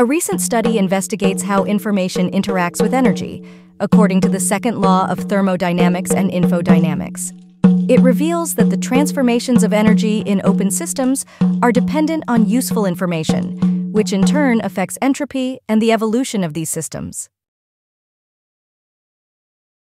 A recent study investigates how information interacts with energy, according to the second law of thermodynamics and infodynamics. It reveals that the transformations of energy in open systems are dependent on useful information, which in turn affects entropy and the evolution of these systems.